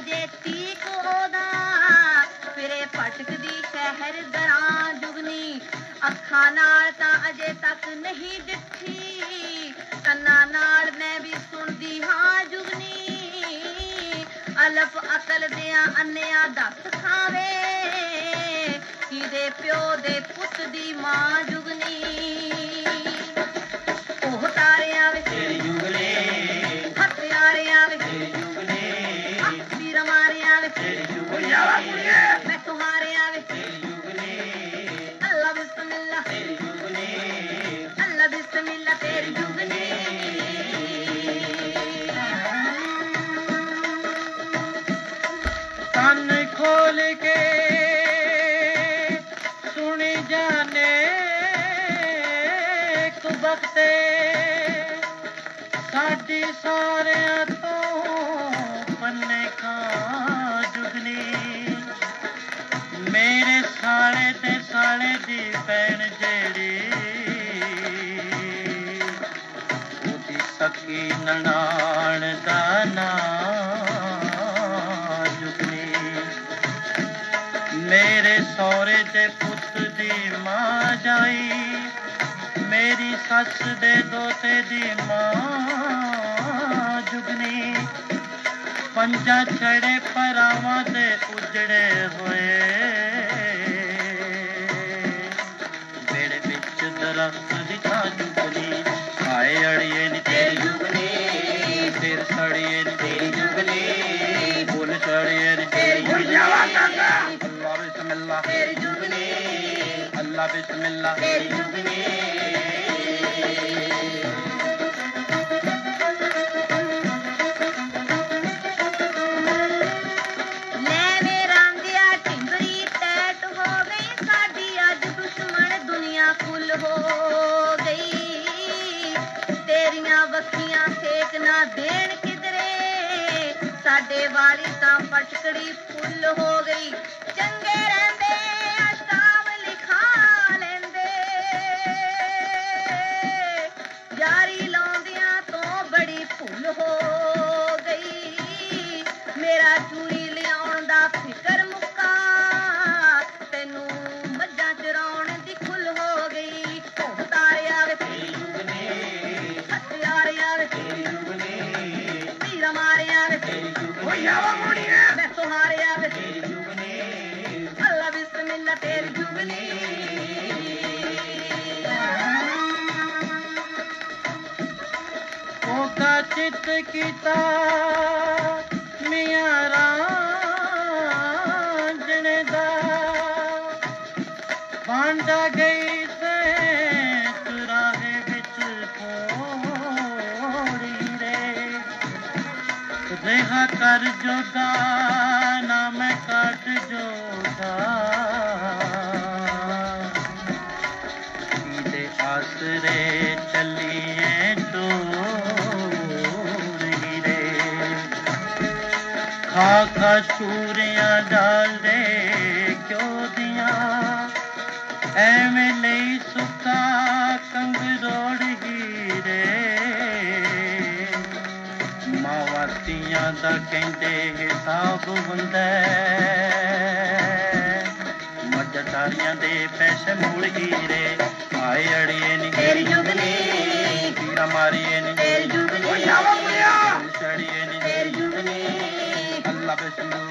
ਨਹੀਂ ਤੀਕ ਉਹਦਾ, ਫਿਰੇ ਭਟਕਦੀ ਸ਼ਹਿਰ ਦਰਾਂ ਜੁਗਨੀ। ਅੱਖਾਂ ਨਾਲ ਤਾਂ ਅਜੇ ਤੱਕ ਨਹੀਂ ਦਿੱਠੀ। ਕੰਨਾਂ ਨਾਲ ਮੈਂ ਵੀ ਸੁਣਦੀ ਹਾਂ ਜੁਗਨੀ। ਅਲਫ ਅਕਲ ਦਿਆਂ ਅੰਨਿਆਂ ਦੱਸ ਖਾਵੇ। ਕਿਦੇ ਪਿਓ ਦੇ ਪੁੱਤ ਦੀ ਮਾਂ ਇੱਕ ਸਾਡੀ ਸਾਰਿਆਂ ਤੋਂ ਪੰਨੇ ਖਾਂ ਜੁਗਨੀ। ਮੇਰੇ ਸਾਲੇ ਤੇ ਸਾਲੇ ਦੀ ਭੈਣ ਜਿਹੜੀ, ਉਹਦੀ ਸਕੀ ਨਨਾਣ ਦਾ ਨਾਂ ਜੁਗਨੀ। ਮੇਰੇ ਸਹੁਰੇ ਤੇ ਪੁੱਤ ਦੀ ਮਾਂ ਜਾਈ ਮੇਰੀ ਸੱਸ ਦੇ ਦੋਤੇ ਦੀ ਮਾਂ ਜੁਗਨੀ ਪੰਜਾਂ ਛੜੇ ਪਰਾਵਾਂ ਦੇ ਉਜੜੇ ਹੋਏ ਬੇੜੇ ਵਿੱਚ ਦਰਖਤ ਦੀ ਥਾਂ ਜੁਗਨੀ ਆਏ ਅੜੀਏ ਨੀ ਤੇਰੀ ਜੁਗਨੀ ਸਿਰ ਸੜੀਏ ਨੀ ਤੇਰੀ ਜੁਗਨੀ ਬੁੱਲ ਚੜੀਏ ਨੀ ਤੇਰੀ ਜੁਗਨੀ ਅੱਲਾ ਬਿਸਮਿਲ੍ਲਾ ਤੇਰੀ ਜੁਗਨੀ ਹੋ ਗਈ। ਤੇਰੀਆਂ ਵੱਖੀਆਂ ਸੇਕ ਨਾ ਦੇਣ ਕਿਧਰੇ। ਸਾਡੇ ਵਾਲੀ ਤਾਂ ਫਟਕੜੀ ਫੁੱਲ ਹੋ ਗਈ। ਚੰਗੇ ਰਹਿੰਦੇ ਅਸ਼ਕਾਮ ਲਿਖਾ ਲੈਂਦੇ। ਯਾਰੀ ਲਾਉਂਦਿਆਂ ਤੋਂ ਬੜੀ ਭੁੱਲ ਹੋ ਗਈ। ਮੇਰਾ ਚੂੜੀ ਚਿੱਤ ਕੀਤਾ ਮੀਆਂ ਰਾਂਝਣੇ ਦਾ। ਪਾਂਡਾ ਗਈ ਤੇ ਤੁਰਾਹੇ ਵਿੱਚ ਕੋੜੀ ਰੇ। ਰਿਹਾ ਕਰ ਜੋਗਾ ਨਾ ਮੈਂ ਕੱਟ ਜੋਗਾ ਦੇ ਆਸਰੇ ਚੱਲੀਏ ਚੋਰੀ ਖਾ ਖਾ ਚੂਰੀਆਂ ਡਾਲ ਦੇ ਕਿਉਂ ਦੀਆਂ? ਐਵੇਂ ਲਈ ਸੁੱਕਾ ਕੰਗ ਰੋੜ ਹੀਰੇ। ਮਾਵਾਤੀਆਂ ਦਾ ਕਹਿੰਦੇ ਹਿਸਾਬ ਹੁੰਦਾ ਮੱਝਾਂ ਦੇ ਪੈਸੇ ਮੂਲ ਹੀਰੇ। ਆਏ ਅੜੀਏ ਨੀ। ਤੇਰੀ ਜੁਗਨੀ। ਪੀੜਾ ਮਾਰੀਏ ਨੀ। ਤੇਰੀ ਜੁਗਨੀ।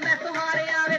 ਮੈਂ ਸੁਹਾਰਿਆ